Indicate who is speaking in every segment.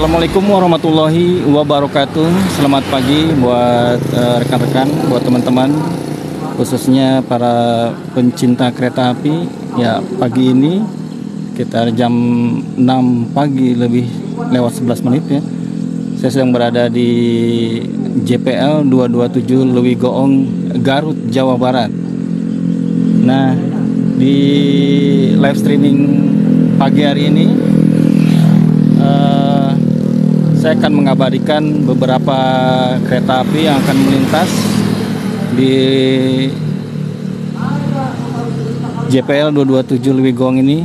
Speaker 1: Assalamualaikum warahmatullahi wabarakatuh. Selamat pagi buat eh, rekan-rekan, buat teman-teman, khususnya para pencinta kereta api. Ya, pagi ini sekitar jam 6 pagi lebih lewat 11 menit ya. Saya sedang berada di JPL 227 Lewi Goong, Garut, Jawa Barat. Nah, di live streaming pagi hari ini eh, saya akan mengabadikan beberapa kereta api yang akan melintas di JPL 227 Lewi Goong ini.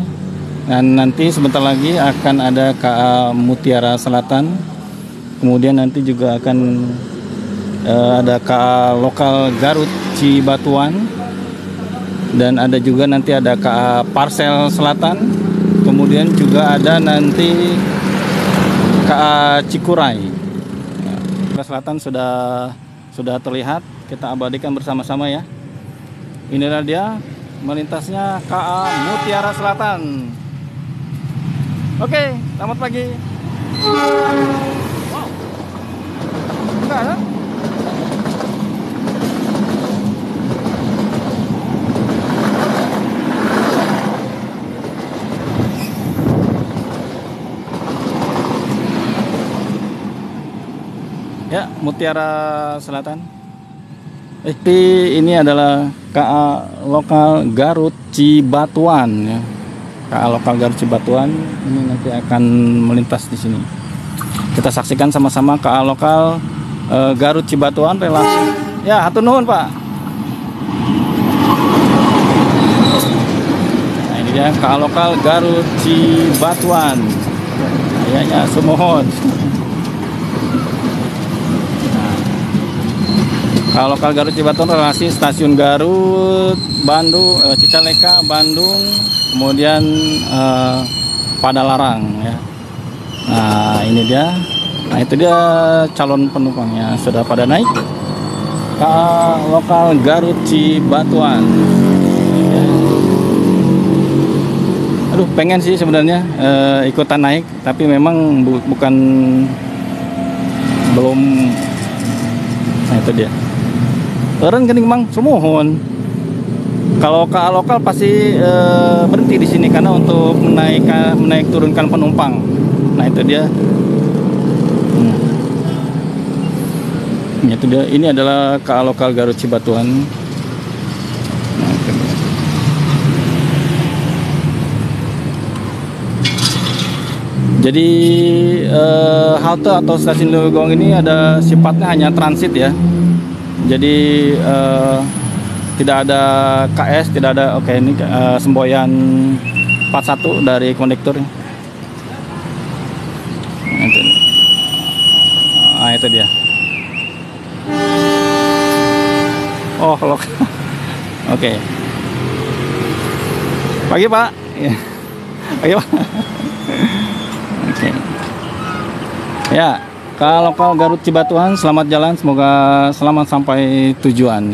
Speaker 1: Dan nanti sebentar lagi akan ada KA Mutiara Selatan. Kemudian nanti juga akan eh, ada KA lokal Garut Cibatuan. Dan ada juga nanti ada KA Parsel Selatan. Kemudian juga ada nanti KA Cikuray. Ya, Selatan sudah sudah terlihat. Kita abadikan bersama-sama ya. Inilah dia melintasnya KA Mutiara Selatan. Oke selamat pagi. Wow. Enggak ada Ya, Mutiara Selatan. Tapi ini adalah KA lokal Garut Cibatuan ya. KA lokal Garut Cibatuan ini nanti akan melintas di sini. Kita saksikan sama-sama KA lokal eh, Garut Cibatuan relasi. Ya, hatur nuhun, Pak. Nah, ini dia KA lokal Garut Cibatuan. Kayaknya semohon. Kalau lokal Garut Cibatuan relasi stasiun Garut, Bandung, eh, Cicaleka, Bandung, kemudian eh, Padalarang ya. Nah ini dia, nah itu dia calon penumpangnya sudah pada naik. Ke lokal Garut Cibatuan. Ya. Aduh pengen sih sebenarnya eh, ikutan naik, tapi memang bu bukan belum. Nah itu dia. Eren gening mang semohon. Kalau KA lokal pasti e, berhenti di sini karena untuk menaikkan menaik turunkan penumpang. Nah itu dia. Hmm. Itu dia. Ini adalah KA lokal Garut Cibatuan. Nah. Jadi eh, halte atau stasiun Lewi Goong ini ada sifatnya hanya transit ya jadi uh, tidak ada KS tidak ada oke okay, ini uh, semboyan 41 dari kondektur itu. nah itu. Dia. Oh kalau oke. Okay. pagi pak. Pagi pak. Oke. Okay. ya kalau lokal Garut Cibatuan, selamat jalan, semoga selamat sampai tujuan.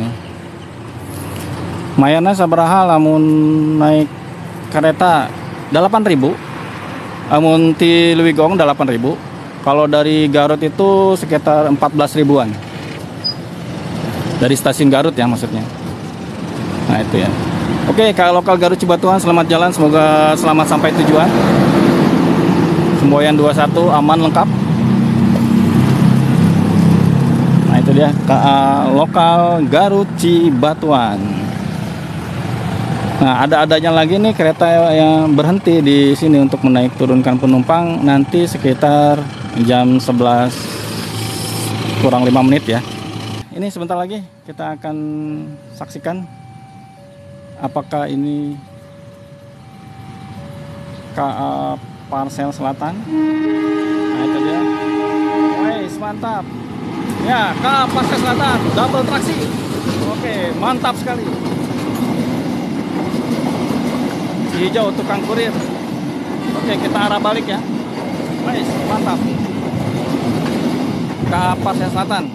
Speaker 1: Mayana sabaraha lamun naik kereta 8000 Lamun ti Lewi Gong 8000 Kalau dari Garut itu sekitar 14 ribuan. Dari stasiun Garut ya maksudnya. Nah itu ya. Oke, kalau lokal Garut Cibatuan selamat jalan, semoga selamat sampai tujuan. Semboyan 21 aman lengkap. Dia KA lokal Garut Cibatuan. Nah ada adanya lagi nih kereta yang berhenti di sini untuk menaik turunkan penumpang nanti sekitar jam 11 kurang 5 menit ya. Ini sebentar lagi kita akan saksikan apakah ini KA Parsel Selatan. Nah itu dia. Wais, mantap Ya, ke Selatan, double traksi. Oke, mantap sekali. Hijau tukang kurir. Oke, kita arah balik ya. Nice, mantap. Ke Selatan.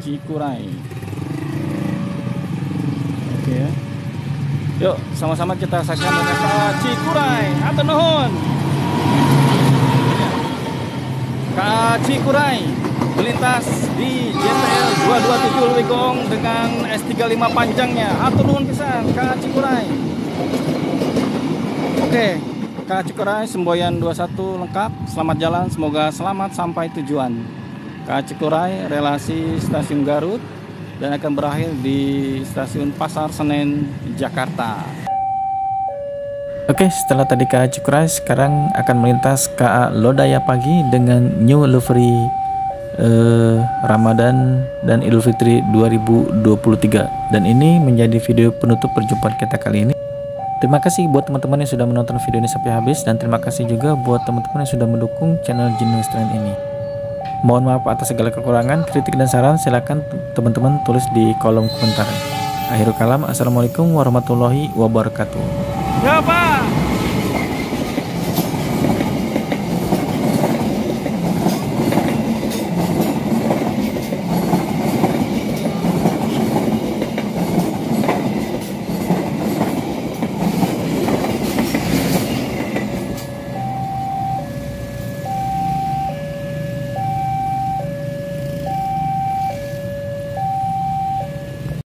Speaker 1: Cikuray. Oke ya. Yuk, sama-sama kita saksikan KA Cikuray. Atau nuhun. KA Cikuray melintas di JPL 227 Lewigong dengan S35 panjangnya. Atau nuhun pisan KA Cikuray. Oke, KA Cikuray Semboyan 21 lengkap. Selamat jalan, semoga selamat sampai tujuan. KA Cikuray relasi stasiun Garut dan akan berakhir di stasiun Pasar Senen, Jakarta.
Speaker 2: Oke, setelah tadi KA Cikuray, sekarang akan melintas KA Lodaya Pagi dengan New Livery eh, Ramadan dan Idul Fitri 2023. Dan ini menjadi video penutup perjumpaan kita kali ini. Terima kasih buat teman-teman yang sudah menonton video ini sampai habis dan terima kasih juga buat teman-teman yang sudah mendukung channel Genius Trend ini. Mohon maaf atas segala kekurangan, kritik dan saran silahkan teman-teman tulis di kolom komentar. Akhirul kalam, Assalamualaikum warahmatullahi wabarakatuh.
Speaker 1: Ya Pak.